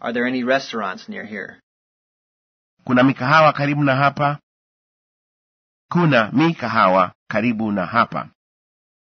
Are there any restaurants near here? Kuna mikahawa karibu na hapa? Kuna mikahawa karibu na hapa.